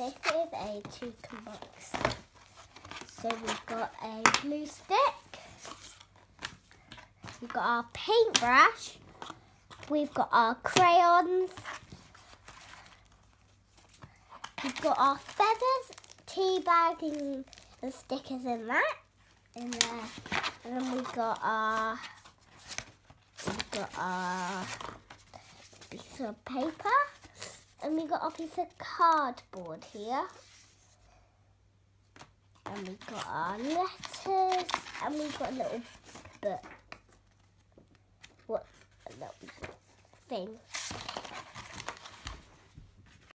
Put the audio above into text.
this is a chicken box. So we've got a glue stick. We've got our paintbrush. We've got our crayons. We've got our feathers, tea bag and, and stickers in that. In there. And then we've got our we've got our piece of paper. And we got a piece of cardboard here. And we got our letters. And we got a little book. What a little thing.